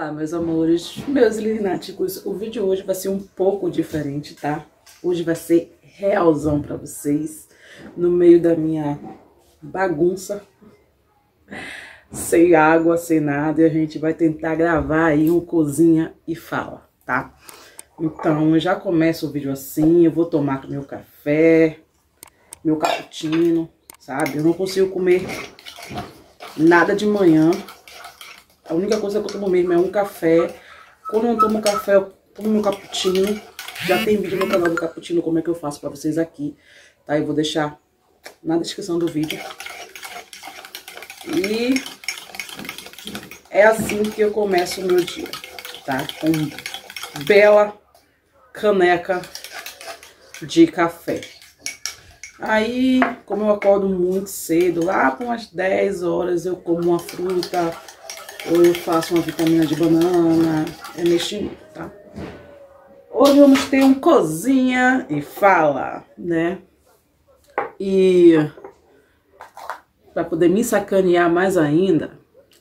Olá, meus amores, meus lunáticos. O vídeo de hoje vai ser um pouco diferente, tá? Hoje vai ser realzão pra vocês, no meio da minha bagunça, sem água, sem nada, e a gente vai tentar gravar aí um cozinha e fala, tá? Então, eu já começo o vídeo assim, eu vou tomar meu café, meu cappuccino, sabe? Eu não consigo comer nada de manhã, a única coisa que eu tomo mesmo é um café. Quando eu não tomo café, eu tomo meu cappuccino. Já tem vídeo no canal do cappuccino, como é que eu faço pra vocês aqui. Tá? Eu vou deixar na descrição do vídeo. E é assim que eu começo o meu dia, tá? Com bela caneca de café. Aí, como eu acordo muito cedo, lá por umas 10 horas eu como uma fruta, ou eu faço uma vitamina de banana, é neste tá? Hoje vamos ter um cozinha e fala, né? E para poder me sacanear mais ainda,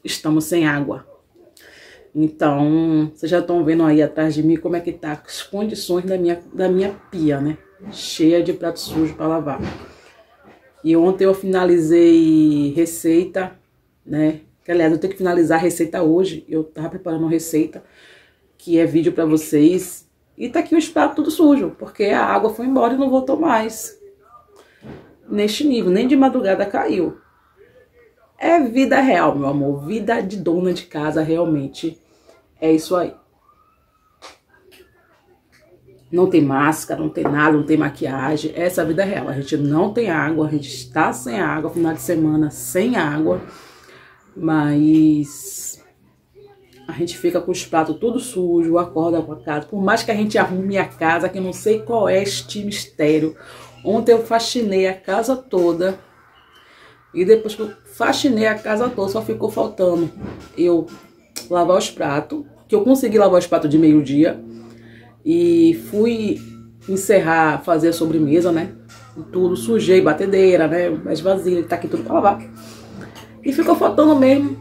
estamos sem água. Então, vocês já estão vendo aí atrás de mim como é que tá as condições da minha, da minha pia, né? Cheia de prato sujo para lavar. E ontem eu finalizei receita, né? Que, aliás, eu tenho que finalizar a receita hoje. Eu tava preparando uma receita que é vídeo para vocês. E tá aqui o pratos tudo sujo, porque a água foi embora e não voltou mais. Neste nível, nem de madrugada caiu. É vida real, meu amor. Vida de dona de casa, realmente. É isso aí. Não tem máscara, não tem nada, não tem maquiagem. Essa é a vida real. A gente não tem água, a gente está sem água, final de semana sem água. Mas a gente fica com os pratos tudo sujo, acorda com a casa. Por mais que a gente arrume a casa, que eu não sei qual é este mistério. Ontem eu faxinei a casa toda. E depois que eu faxinei a casa toda, só ficou faltando eu lavar os pratos. Que eu consegui lavar os pratos de meio-dia. E fui encerrar, fazer a sobremesa, né? Tudo, sujei, batedeira, né? As vasilhas, tá aqui tudo pra lavar. E ficou faltando mesmo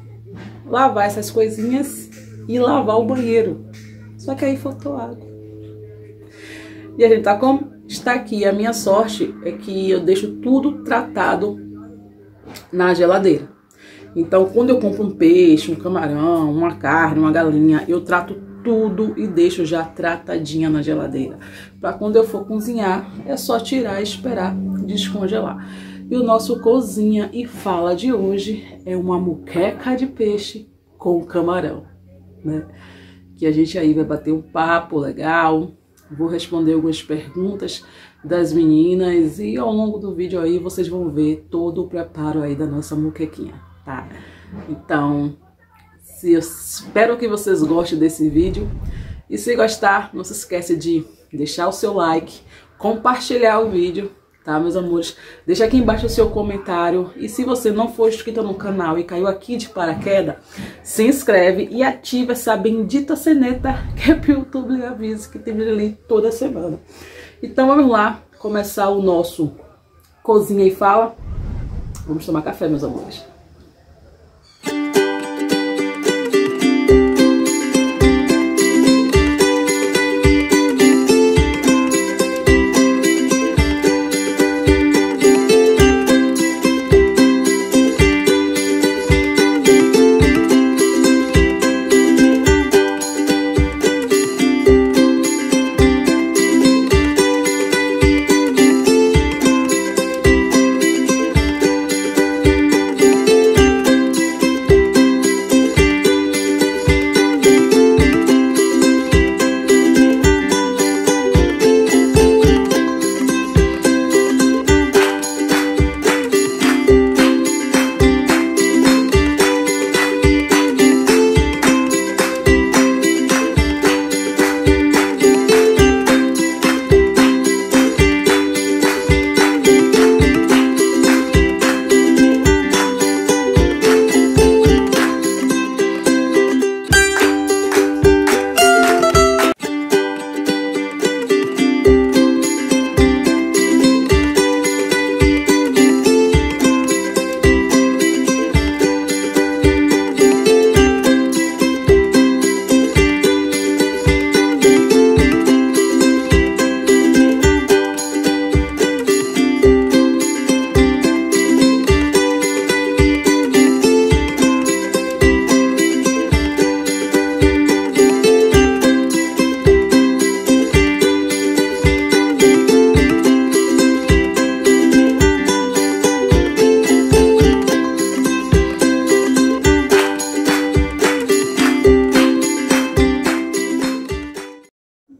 lavar essas coisinhas e lavar o banheiro. Só que aí faltou água. E a gente tá como? Está aqui. A minha sorte é que eu deixo tudo tratado na geladeira. Então, quando eu compro um peixe, um camarão, uma carne, uma galinha, eu trato tudo e deixo já tratadinha na geladeira. Para quando eu for cozinhar, é só tirar e esperar descongelar. E o nosso cozinha e fala de hoje é uma muqueca de peixe com camarão, né? Que a gente aí vai bater um papo legal, vou responder algumas perguntas das meninas e ao longo do vídeo aí vocês vão ver todo o preparo aí da nossa muquequinha, tá? Então, se eu espero que vocês gostem desse vídeo e se gostar, não se esquece de deixar o seu like, compartilhar o vídeo tá, meus amores? Deixa aqui embaixo o seu comentário. E se você não for inscrito no canal e caiu aqui de paraquedas, se inscreve e ativa essa bendita seneta que é pro YouTube avisa que tem vídeo ali toda semana. Então vamos lá começar o nosso Cozinha e Fala. Vamos tomar café, meus amores.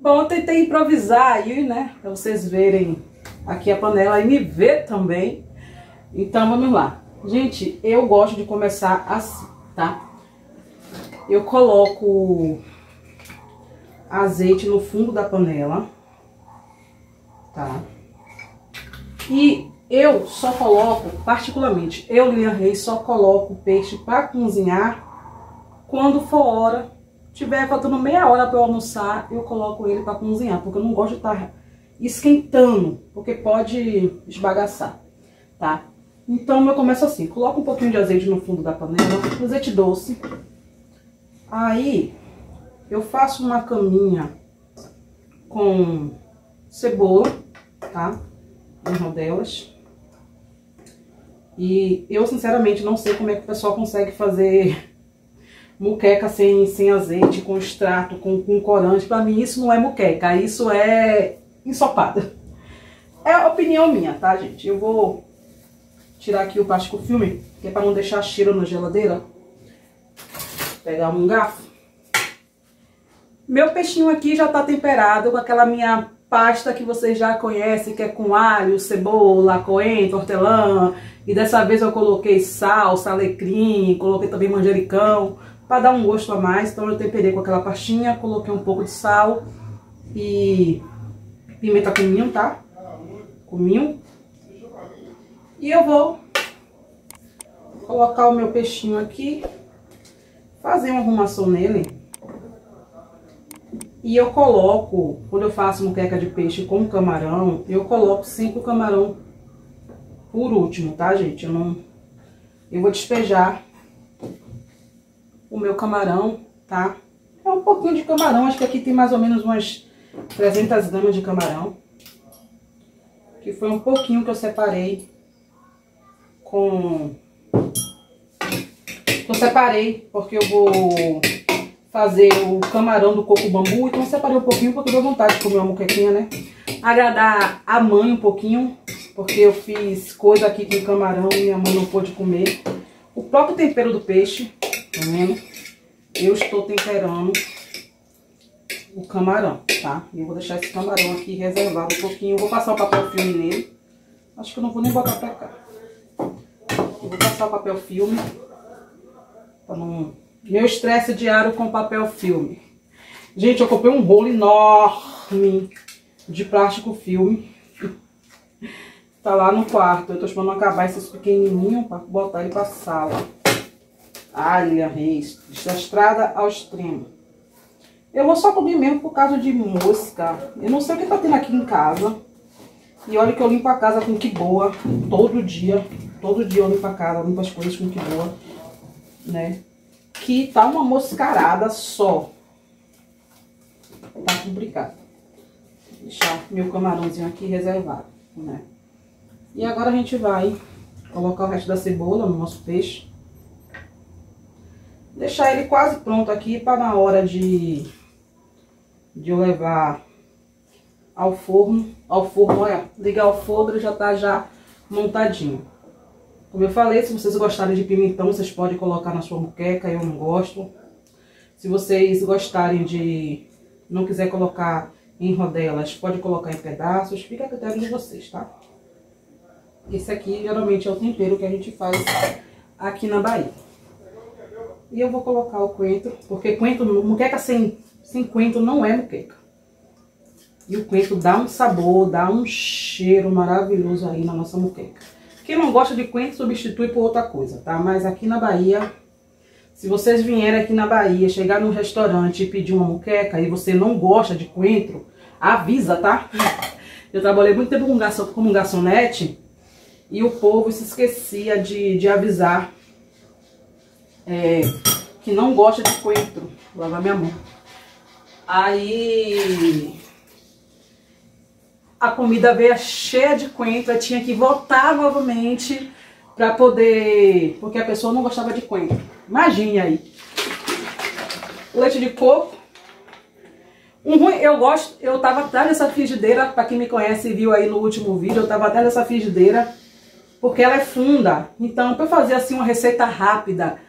Bom, eu tentei improvisar aí, né? Pra vocês verem aqui a panela e me ver também. Então, vamos lá. Gente, eu gosto de começar assim, tá? Eu coloco azeite no fundo da panela, tá? E eu só coloco, particularmente, eu, Lilian Reis, só coloco o peixe para cozinhar quando for hora, tiver faltando meia hora para eu almoçar, eu coloco ele para cozinhar, porque eu não gosto de estar tá esquentando, porque pode esbagaçar, tá? Então eu começo assim, coloco um pouquinho de azeite no fundo da panela, azeite doce. Aí eu faço uma caminha com cebola, tá? Em rodelas. E eu, sinceramente, não sei como é que o pessoal consegue fazer muqueca sem, sem azeite, com extrato, com, com corante. Pra mim, isso não é muqueca, isso é ensopada. É a opinião minha, tá, gente? Eu vou tirar aqui o plástico filme, que é pra não deixar cheiro na geladeira. Pegar um garfo. Meu peixinho aqui já tá temperado com aquela minha pasta que vocês já conhecem, que é com alho, cebola, coentro, hortelã. E dessa vez eu coloquei sal, alecrim, coloquei também manjericão, para dar um gosto a mais. Então eu temperei com aquela pastinha, coloquei um pouco de sal e pimenta cominho, tá? Cominho. E eu vou colocar o meu peixinho aqui, fazer uma arrumação nele. E eu coloco, quando eu faço moqueca de peixe com camarão, eu coloco sempre o camarão por último, tá, gente? Eu não... Eu vou despejar o meu camarão, tá? É um pouquinho de camarão, acho que aqui tem mais ou menos umas 300 gramas de camarão. Que foi um pouquinho que eu separei com... Eu separei porque eu vou fazer o camarão do coco bambu. Então eu separei um pouquinho porque deu vontade de comer uma moquequinha, né? Agradar a mãe um pouquinho, porque eu fiz coisa aqui com camarão e minha mãe não pôde comer. O próprio tempero do peixe, tá vendo? Eu estou temperando o camarão, tá? E eu vou deixar esse camarão aqui reservado um pouquinho. Eu vou passar o papel filme nele. Acho que eu não vou nem botar pra cá. Eu vou passar o papel filme. Pra não meu estresse diário com papel filme. Gente, eu comprei um rolo enorme de plástico filme. tá lá no quarto. Eu tô esperando acabar esses pequenininhos pra botar ele pra sala. Ai, Lilian Reis. Desastrada ao extremo. Eu vou só comer mesmo por causa de mosca. Eu não sei o que tá tendo aqui em casa. E olha que eu limpo a casa com que boa. Todo dia. Todo dia eu limpo a casa, limpo as coisas com que boa. Né? que tá uma moscarada só. Tá complicado. Vou deixar meu camarãozinho aqui reservado, né? E agora a gente vai colocar o resto da cebola no nosso peixe. Deixar ele quase pronto aqui para na hora de, de levar ao forno. Ao forno, olha, ligar o ele já tá já montadinho. Como eu falei, se vocês gostarem de pimentão, vocês podem colocar na sua muqueca, eu não gosto. Se vocês gostarem de, não quiser colocar em rodelas, pode colocar em pedaços, fica a critério de vocês, tá? Esse aqui geralmente é o tempero que a gente faz aqui na Bahia. E eu vou colocar o coentro, porque coentro, muqueca sem, sem coentro não é muqueca. E o coentro dá um sabor, dá um cheiro maravilhoso aí na nossa muqueca. Quem não gosta de coentro substitui por outra coisa, tá? Mas aqui na Bahia, se vocês vierem aqui na Bahia, chegar num restaurante e pedir uma muqueca e você não gosta de coentro, avisa, tá? Eu trabalhei muito tempo com garçom, como garçonete e o povo se esquecia de, de avisar é, que não gosta de coentro. Vou lavar minha mão. Aí a comida veio cheia de coentro, eu tinha que voltar novamente para poder, porque a pessoa não gostava de coentro. Imagine aí. Leite de coco. Um ruim, eu gosto, eu tava atrás dessa frigideira, para quem me conhece e viu aí no último vídeo, eu tava atrás dessa frigideira, porque ela é funda. Então, para fazer assim uma receita rápida,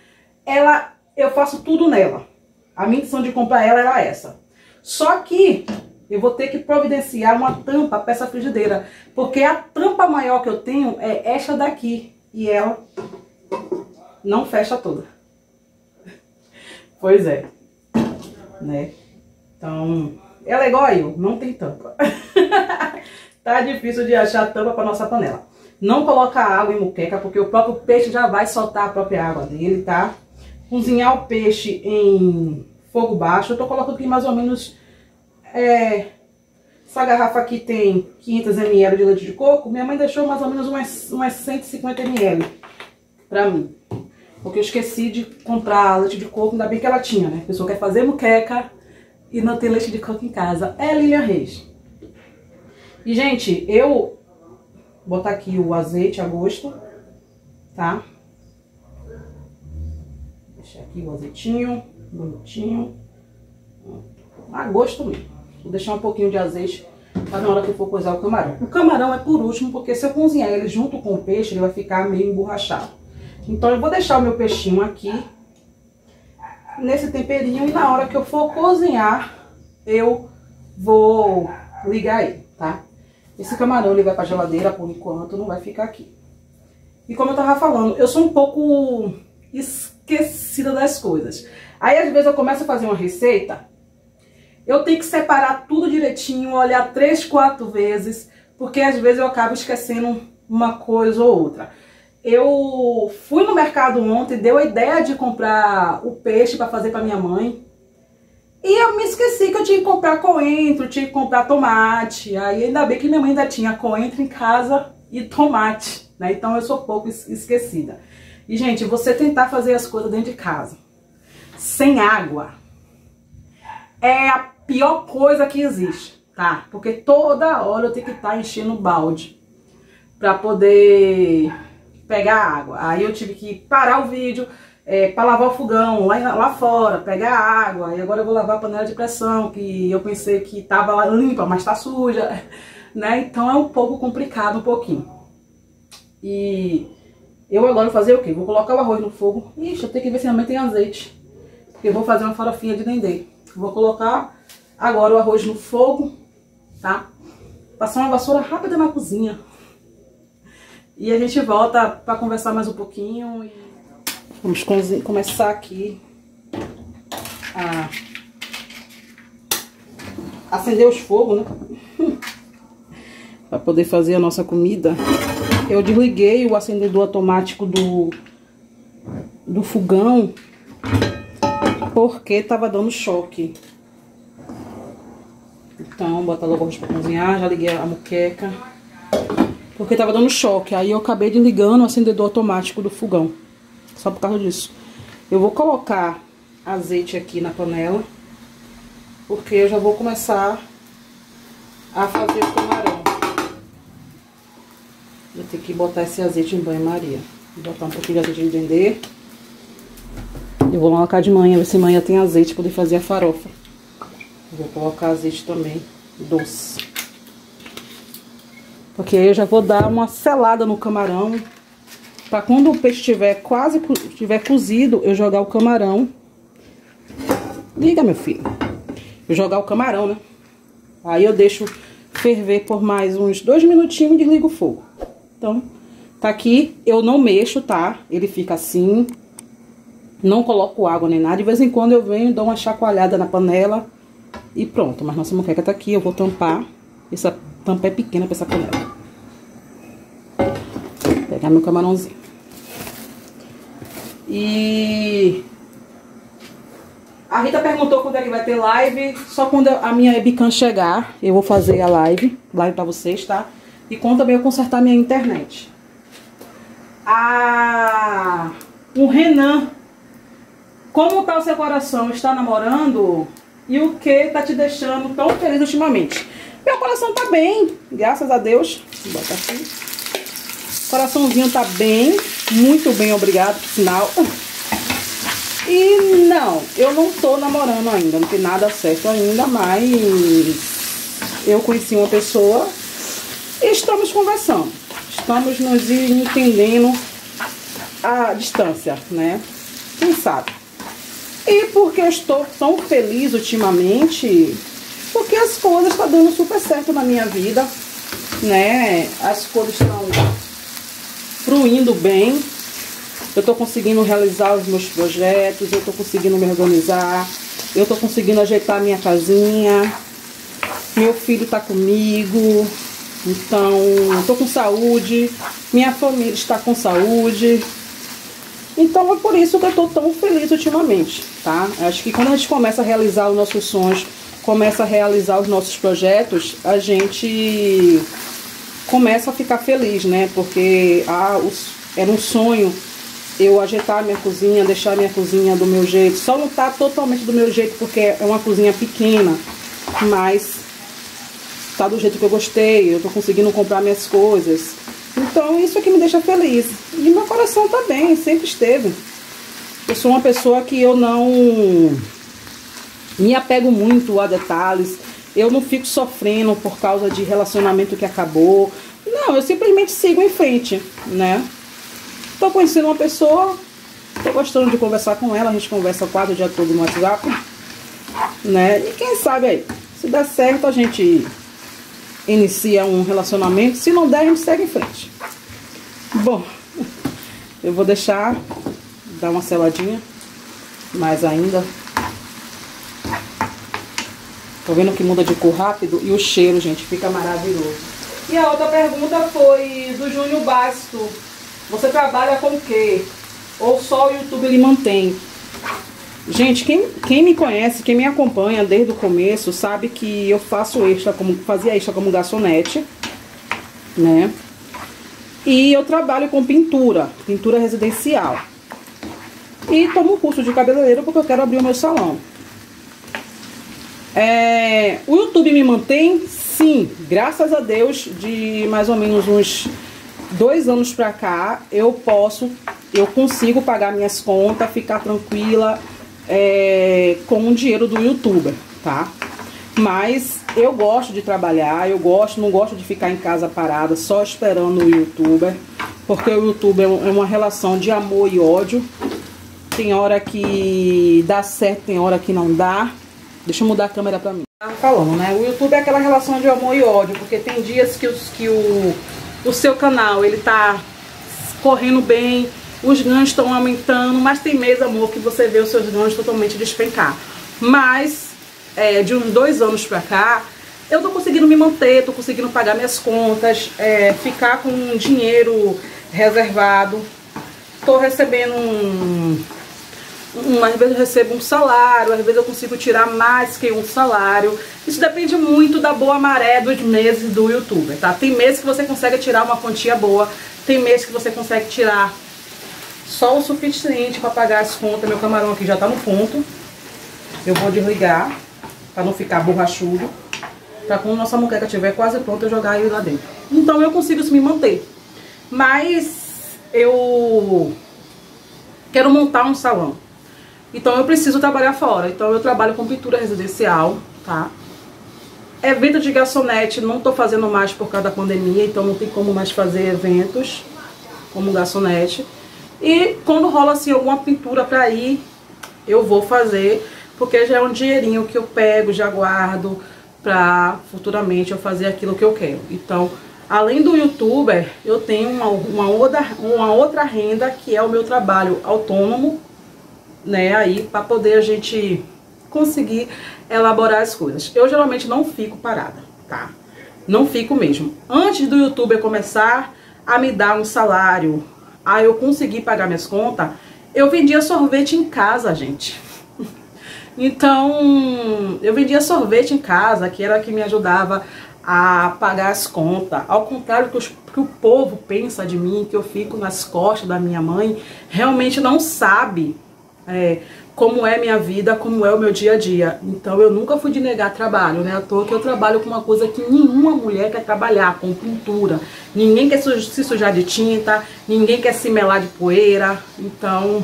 ela, eu faço tudo nela. A minha intenção de comprar ela era essa. Só que eu vou ter que providenciar uma tampa para essa frigideira. Porque a tampa maior que eu tenho é esta daqui. E ela não fecha toda. Pois é. Né? Então, ela é igual eu, não tem tampa. tá difícil de achar tampa para nossa panela. Não coloca água em muqueca, porque o próprio peixe já vai soltar a própria água dele, tá? Cozinhar o peixe em fogo baixo. Eu tô colocando aqui mais ou menos... É, essa garrafa aqui tem 500 ml de leite de coco. Minha mãe deixou mais ou menos umas, umas 150 ml pra mim. Porque eu esqueci de comprar leite de coco, ainda bem que ela tinha, né? A pessoa quer fazer muqueca e não tem leite de coco em casa. É Lilian Reis. E, gente, eu vou botar aqui o azeite a gosto, tá? Aqui o azeitinho, bonitinho. A gosto mesmo. Vou deixar um pouquinho de azeite para na hora que for cozinhar o camarão. O camarão é por último, porque se eu cozinhar ele junto com o peixe, ele vai ficar meio emborrachado. Então eu vou deixar o meu peixinho aqui, nesse temperinho, e na hora que eu for cozinhar, eu vou ligar ele, tá? Esse camarão ele vai pra geladeira por enquanto, não vai ficar aqui. E como eu tava falando, eu sou um pouco esquecida das coisas. Aí às vezes eu começo a fazer uma receita, eu tenho que separar tudo direitinho, olhar três, quatro vezes, porque às vezes eu acabo esquecendo uma coisa ou outra. Eu fui no mercado ontem, deu a ideia de comprar o peixe para fazer para minha mãe. E eu me esqueci que eu tinha que comprar coentro, tinha que comprar tomate. Aí ainda bem que minha mãe ainda tinha coentro em casa e tomate, né? Então eu sou pouco esquecida. E gente, você tentar fazer as coisas dentro de casa, sem água, é a pior coisa que existe, tá? Porque toda hora eu tenho que estar tá enchendo o balde para poder pegar água. Aí eu tive que parar o vídeo é, para lavar o fogão lá, lá fora, pegar água. E agora eu vou lavar a panela de pressão, que eu pensei que tava limpa, mas tá suja, né? Então é um pouco complicado, um pouquinho. E eu agora vou fazer o quê? Vou colocar o arroz no fogo. Ixi, eu tenho que ver se realmente tem azeite. Porque eu vou fazer uma farofinha de dendê. Vou colocar agora o arroz no fogo, tá? Passar uma vassoura rápida na cozinha. E a gente volta para conversar mais um pouquinho. E... Vamos começar aqui a acender os fogos, né? para poder fazer a nossa comida. Eu desliguei o acendedor automático do, do fogão porque tava dando choque. Então, bota logo arroz pra cozinhar, já liguei a muqueca. Porque tava dando choque. Aí eu acabei de ligando o acendedor automático do fogão. Só por causa disso. Eu vou colocar azeite aqui na panela. Porque eu já vou começar a fazer o ter que botar esse azeite em banho-maria. Vou botar um pouquinho de azeite de dendê. Eu vou colocar de manhã, ver se amanhã tem azeite para poder fazer a farofa. Vou colocar azeite também, doce. Porque aí eu já vou dar uma selada no camarão. Pra quando o peixe estiver quase estiver cozido, eu jogar o camarão. Liga, meu filho. Eu jogar o camarão, né? Aí eu deixo ferver por mais uns dois minutinhos e desligo o fogo. Então, tá aqui. Eu não mexo, tá? Ele fica assim. Não coloco água nem nada. De vez em quando eu venho, dou uma chacoalhada na panela e pronto. Mas nossa moqueca tá aqui. Eu vou tampar. Essa tampa é pequena pra essa panela. Vou pegar meu camarãozinho. E... A Rita perguntou quando é que vai ter live. Só quando a minha webcam chegar, eu vou fazer a live. Live pra vocês, tá? E quando também eu consertar minha internet. A... O Renan. Como tá o seu coração? Está namorando? E o que tá te deixando tão feliz ultimamente? Meu coração tá bem, graças a Deus. Vou botar aqui. Coraçãozinho tá bem, muito bem, obrigado, por sinal. E não, eu não tô namorando ainda, não tem nada certo ainda, mas eu conheci uma pessoa estamos conversando. Estamos nos entendendo à distância, né? Quem sabe? E porque eu estou tão feliz ultimamente, porque as coisas estão tá dando super certo na minha vida, né? As coisas estão fluindo bem. Eu tô conseguindo realizar os meus projetos, eu tô conseguindo me organizar, eu tô conseguindo ajeitar minha casinha. Meu filho tá comigo, então tô com saúde, minha família está com saúde. Então é por isso que eu tô tão feliz ultimamente, tá? Acho que quando a gente começa a realizar os nossos sonhos, começa a realizar os nossos projetos, a gente começa a ficar feliz, né? Porque ah, era um sonho eu ajeitar a minha cozinha, deixar a minha cozinha do meu jeito. Só não tá totalmente do meu jeito porque é uma cozinha pequena, mas tá do jeito que eu gostei, eu tô conseguindo comprar minhas coisas. Então isso é que me deixa feliz. E meu coração tá bem, sempre esteve. Eu sou uma pessoa que eu não me apego muito a detalhes. Eu não fico sofrendo por causa de relacionamento que acabou. Não, eu simplesmente sigo em frente, né? Tô conhecendo uma pessoa, tô gostando de conversar com ela, a gente conversa quase o dia todo no WhatsApp, né? E quem sabe aí, se der certo a gente inicia um relacionamento, se não der a gente segue em frente. Bom, eu vou deixar dar uma seladinha mais ainda Tô vendo que muda de cor rápido e o cheiro, gente, fica maravilhoso. E a outra pergunta foi do Júnior Basto. Você trabalha com o quê? Ou só o YouTube ele mantém? Gente, quem, quem me conhece, quem me acompanha desde o começo, sabe que eu faço extra, como fazia extra como garçonete, né? E eu trabalho com pintura, pintura residencial. E tomo curso de cabeleireiro porque eu quero abrir o meu salão. É, o YouTube me mantém? Sim, graças a Deus, de mais ou menos uns dois anos pra cá, eu posso, eu consigo pagar minhas contas, ficar tranquila é, com o dinheiro do youtuber, tá? Mas eu gosto de trabalhar, eu gosto, não gosto de ficar em casa parada só esperando o youtuber, porque o youtuber é uma relação de amor e ódio. Tem hora que dá certo, tem hora que não dá. Deixa eu mudar a câmera pra mim. Falando, né? O YouTube é aquela relação de amor e ódio, porque tem dias que, os, que o, o seu canal, ele tá correndo bem, os ganhos estão aumentando, mas tem mês, amor, que você vê os seus ganhos totalmente despencar. Mas, é, de uns dois anos pra cá, eu tô conseguindo me manter, tô conseguindo pagar minhas contas, é, ficar com um dinheiro reservado. Tô recebendo um, um, às vezes eu recebo um salário, às vezes eu consigo tirar mais que um salário. Isso depende muito da boa maré dos meses do youtuber, tá? Tem meses que você consegue tirar uma quantia boa, tem meses que você consegue tirar só o suficiente para pagar as contas. Meu camarão aqui já tá no ponto. Eu vou desligar para não ficar borrachudo. Pra quando nossa moqueca estiver quase pronta, eu jogar ele lá dentro. Então eu consigo me manter. Mas eu quero montar um salão. Então eu preciso trabalhar fora. Então eu trabalho com pintura residencial, tá? Evento de garçonete não tô fazendo mais por causa da pandemia, então não tem como mais fazer eventos como garçonete. E quando rola assim alguma pintura pra ir, eu vou fazer, porque já é um dinheirinho que eu pego, já guardo pra futuramente eu fazer aquilo que eu quero. Então, além do youtuber, eu tenho uma, uma, outra, uma outra renda que é o meu trabalho autônomo, né, aí para poder a gente conseguir elaborar as coisas. Eu geralmente não fico parada, tá? Não fico mesmo. Antes do youtuber começar a me dar um salário, a eu conseguir pagar minhas contas, eu vendia sorvete em casa, gente. Então, eu vendia sorvete em casa, que era que me ajudava a pagar as contas. Ao contrário que, os, que o povo pensa de mim, que eu fico nas costas da minha mãe, realmente não sabe é, como é minha vida, como é o meu dia a dia. Então eu nunca fui de negar trabalho, né? À toa que eu trabalho com uma coisa que nenhuma mulher quer trabalhar, com pintura. Ninguém quer se sujar de tinta, ninguém quer se melar de poeira. Então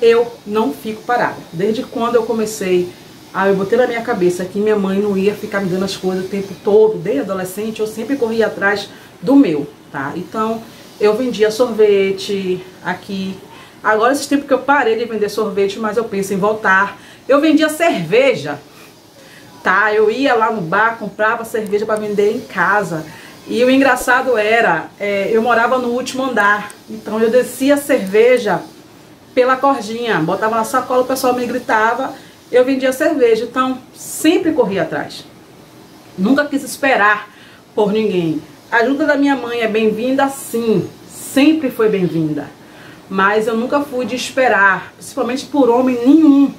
eu não fico parada. Desde quando eu comecei, a eu botei na minha cabeça que minha mãe não ia ficar me dando as coisas o tempo todo, desde adolescente, eu sempre corria atrás do meu, tá? Então eu vendia sorvete aqui Agora, esse tempo que eu parei de vender sorvete, mas eu penso em voltar. Eu vendia cerveja. tá? Eu ia lá no bar, comprava cerveja para vender em casa. E o engraçado era, é, eu morava no último andar, então eu descia a cerveja pela cordinha, botava na sacola, o pessoal me gritava, eu vendia cerveja, então sempre corria atrás. Nunca quis esperar por ninguém. A ajuda da minha mãe é bem-vinda, sim, sempre foi bem-vinda. Mas eu nunca fui de esperar, principalmente por homem nenhum,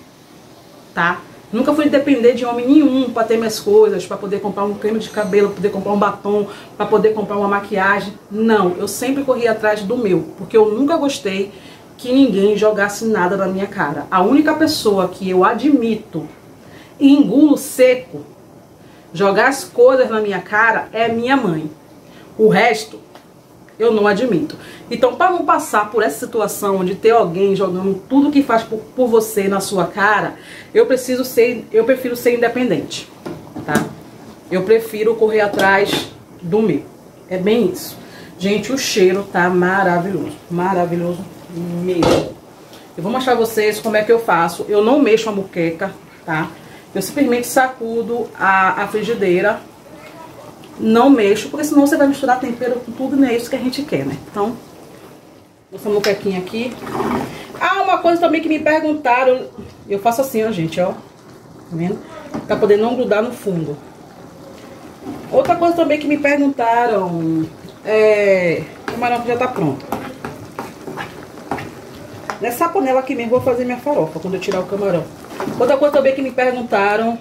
tá? Nunca fui depender de homem nenhum para ter minhas coisas, para poder comprar um creme de cabelo, poder comprar um batom, para poder comprar uma maquiagem. Não, eu sempre corri atrás do meu, porque eu nunca gostei que ninguém jogasse nada na minha cara. A única pessoa que eu admito e engulo seco jogar as coisas na minha cara é minha mãe. O resto eu não admito. Então, para não passar por essa situação de ter alguém jogando tudo que faz por, por, você na sua cara, eu preciso ser, eu prefiro ser independente, tá? Eu prefiro correr atrás do meu. É bem isso. Gente, o cheiro tá maravilhoso, maravilhoso mesmo. Eu vou mostrar vocês como é que eu faço. Eu não mexo a muqueca, tá? Eu simplesmente sacudo a, a frigideira não mexo, porque senão você vai misturar tempero com tudo, não é isso que a gente quer, né? Então, essa moquequinha aqui. Ah, uma coisa também que me perguntaram, eu faço assim, ó, gente, ó. Tá vendo? Pra poder não grudar no fundo. Outra coisa também que me perguntaram é... O camarão já tá pronto. Nessa panela aqui mesmo vou fazer minha farofa, quando eu tirar o camarão. Outra coisa também que me perguntaram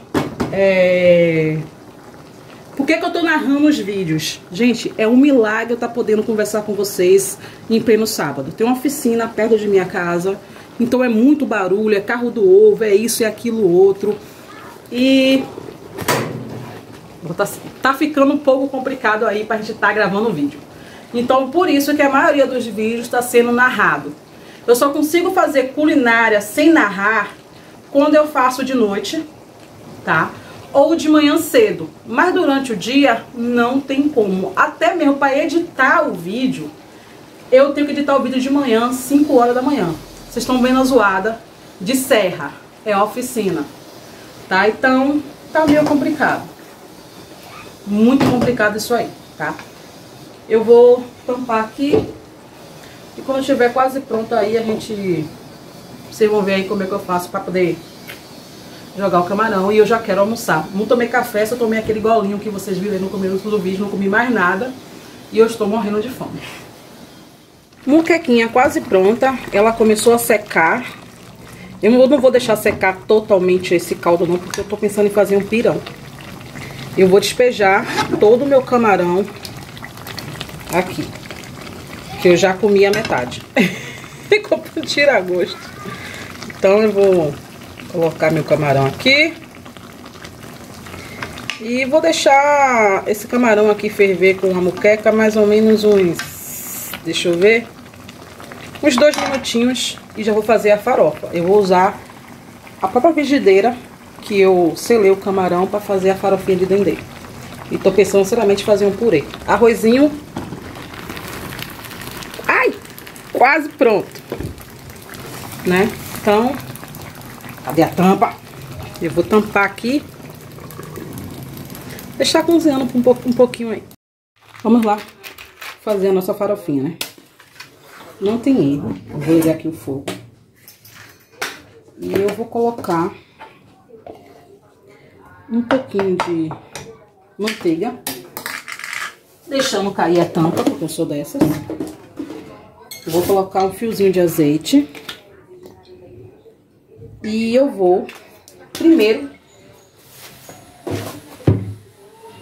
é... Por que, que eu tô narrando os vídeos? Gente, é um milagre eu estar tá podendo conversar com vocês em pleno sábado. Tem uma oficina perto de minha casa, então é muito barulho, é carro do ovo, é isso e aquilo outro. E tá, tá ficando um pouco complicado aí pra gente estar tá gravando o vídeo. Então, por isso que a maioria dos vídeos está sendo narrado. Eu só consigo fazer culinária sem narrar quando eu faço de noite, tá? Ou de manhã cedo. Mas durante o dia não tem como. Até mesmo para editar o vídeo, eu tenho que editar o vídeo de manhã, 5 horas da manhã. Vocês estão vendo a zoada de serra, é oficina. Tá? Então, tá meio complicado. Muito complicado isso aí, tá? Eu vou tampar aqui. E quando estiver quase pronto aí, a gente... Vocês vão ver aí como é que eu faço para poder jogar o camarão e eu já quero almoçar. Não tomei café, só tomei aquele golinho que vocês viram no começo do vídeo, não comi mais nada e eu estou morrendo de fome. Muquequinha quase pronta, ela começou a secar. Eu não vou deixar secar totalmente esse caldo não, porque eu tô pensando em fazer um pirão. Eu vou despejar todo o meu camarão aqui, que eu já comi a metade. Ficou pro tirar gosto. Então eu vou colocar meu camarão aqui. E vou deixar esse camarão aqui ferver com a muqueca mais ou menos uns... Deixa eu ver. Uns dois minutinhos e já vou fazer a farofa. Eu vou usar a própria frigideira que eu selei o camarão para fazer a farofinha de dendê. E tô pensando seriamente fazer um purê. Arrozinho. Ai! Quase pronto. Né? Então, Cadê a tampa? Eu vou tampar aqui. Deixar cozinhando um, pouco, um pouquinho aí. Vamos lá fazer a nossa farofinha, né? Não tem erro. vou ligar aqui o fogo. E eu vou colocar um pouquinho de manteiga. Deixando cair a tampa, porque eu sou dessas. Vou colocar um fiozinho de azeite. E eu vou primeiro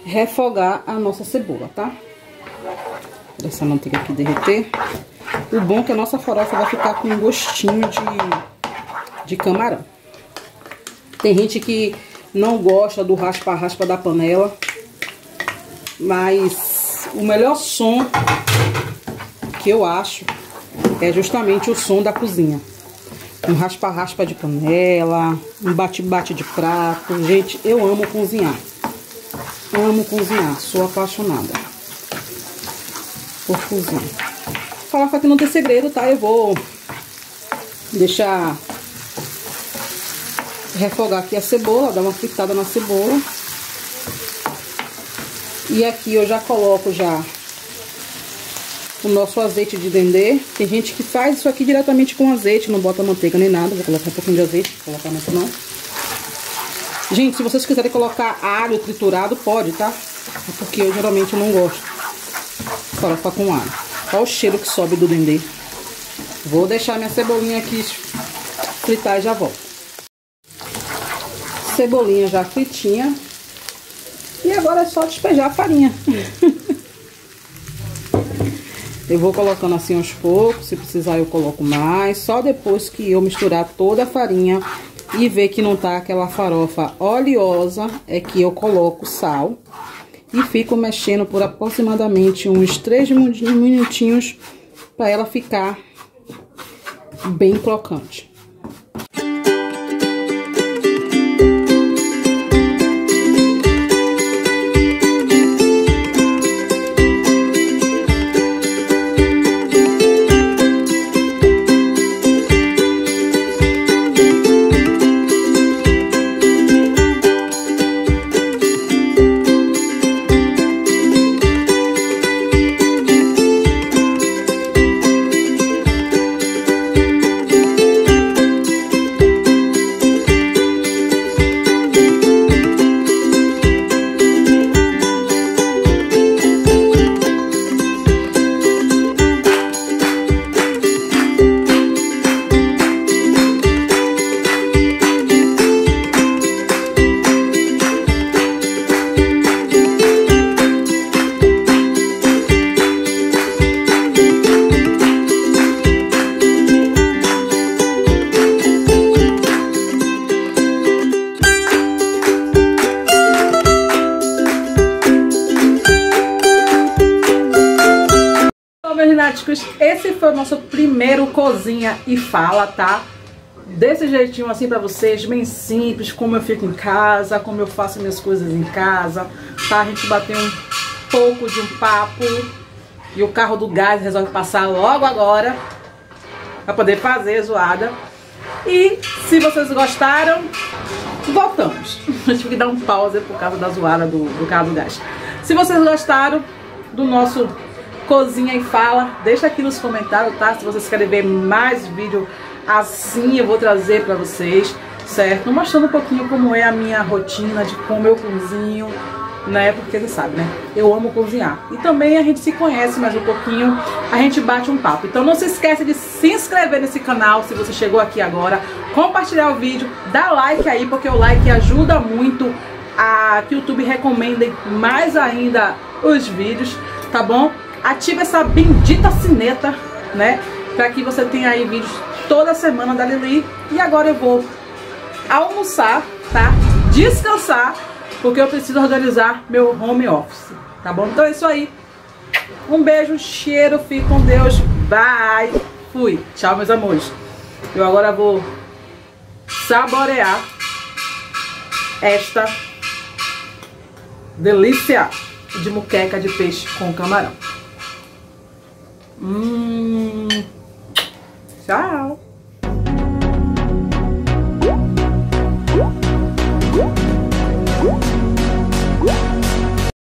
refogar a nossa cebola, tá? Essa manteiga aqui derreter. O bom é que a nossa farofa vai ficar com um gostinho de, de camarão. Tem gente que não gosta do raspa-raspa da panela. Mas o melhor som que eu acho é justamente o som da cozinha um raspa-raspa de panela, um bate-bate de prato. Gente, eu amo cozinhar. Amo cozinhar, sou apaixonada por cozinhar. Falar que não tem segredo, tá? Eu vou deixar refogar aqui a cebola, dar uma fritada na cebola. E aqui eu já coloco já o nosso azeite de dendê. Tem gente que faz isso aqui diretamente com azeite, não bota manteiga nem nada. Vou colocar um pouquinho de azeite, vou colocar muito não. Gente, se vocês quiserem colocar alho triturado, pode, tá? Porque eu geralmente não gosto. Colocar com alho. Olha o cheiro que sobe do dendê. Vou deixar minha cebolinha aqui fritar e já volto. Cebolinha já fritinha. E agora é só despejar a farinha. eu vou colocando assim aos poucos, se precisar eu coloco mais. Só depois que eu misturar toda a farinha e ver que não tá aquela farofa oleosa, é que eu coloco sal. E fico mexendo por aproximadamente uns 3 minutinhos para ela ficar bem crocante. Esse foi o nosso primeiro cozinha e fala, tá? Desse jeitinho assim pra vocês, bem simples, como eu fico em casa, como eu faço minhas coisas em casa, tá? A gente bateu um pouco de um papo e o carro do gás resolve passar logo agora pra poder fazer zoada. E se vocês gostaram, voltamos. A gente tive que dar um pause por causa da zoada do, do carro do gás. Se vocês gostaram do nosso cozinha e fala. Deixa aqui nos comentários, tá? Se vocês querem ver mais vídeo assim, eu vou trazer pra vocês, certo? Mostrando um pouquinho como é a minha rotina, de como eu cozinho, né? Porque você sabe, né? Eu amo cozinhar. E também a gente se conhece mais um pouquinho, a gente bate um papo. Então não se esqueça de se inscrever nesse canal se você chegou aqui agora, compartilhar o vídeo, dar like aí, porque o like ajuda muito a que o YouTube recomende mais ainda os vídeos, tá bom? Ativa essa bendita sineta, né? Pra que você tenha aí vídeos toda semana da Lili. E agora eu vou almoçar, tá? Descansar, porque eu preciso organizar meu home office, tá bom? Então é isso aí. Um beijo, cheiro, fique com Deus. Bye. Fui. Tchau, meus amores. Eu agora vou saborear esta delícia de muqueca de peixe com camarão. Hum. Tchau.